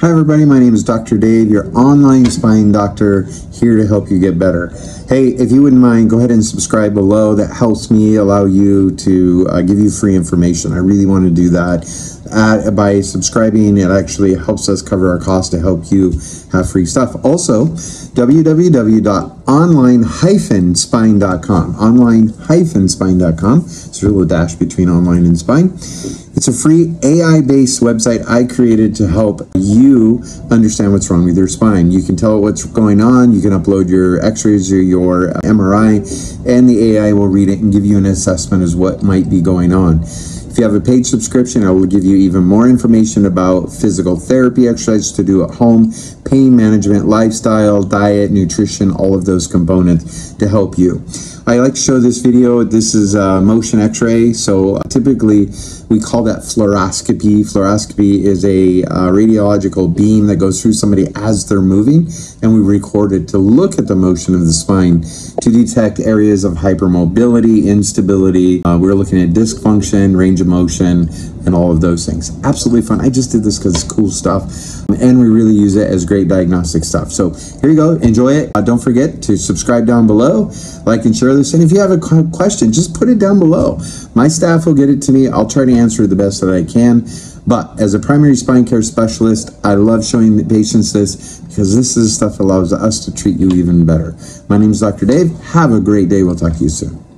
Hi, everybody. My name is Dr. Dave, your online spine doctor, here to help you get better. Hey, if you wouldn't mind, go ahead and subscribe below. That helps me allow you to uh, give you free information. I really want to do that. Uh, by subscribing, it actually helps us cover our costs to help you have free stuff. Also, www.online-spine.com. Online-spine.com. It's a little dash between online and spine. It's a free AI based website I created to help you understand what's wrong with your spine. You can tell what's going on, you can upload your x rays or your MRI, and the AI will read it and give you an assessment as what might be going on. If you have a paid subscription, I will give you even more information about physical therapy exercises to do at home, pain management, lifestyle, diet, nutrition, all of those components to help you. I like to show this video. This is a motion x-ray. So typically we call that fluoroscopy. Fluoroscopy is a uh, radiological beam that goes through somebody as they're moving and we record it to look at the motion of the spine to detect areas of hypermobility, instability. Uh, we're looking at disc function, range of motion, and all of those things. Absolutely fun. I just did this because it's cool stuff and we really use it as great diagnostic stuff. So here you go. Enjoy it. Uh, don't forget to subscribe down below, like and share this. And if you have a question, just put it down below. My staff will get it to me. I'll try to answer the best that I can. But as a primary spine care specialist, I love showing the patients this because this is stuff that allows us to treat you even better. My name is Dr. Dave. Have a great day. We'll talk to you soon.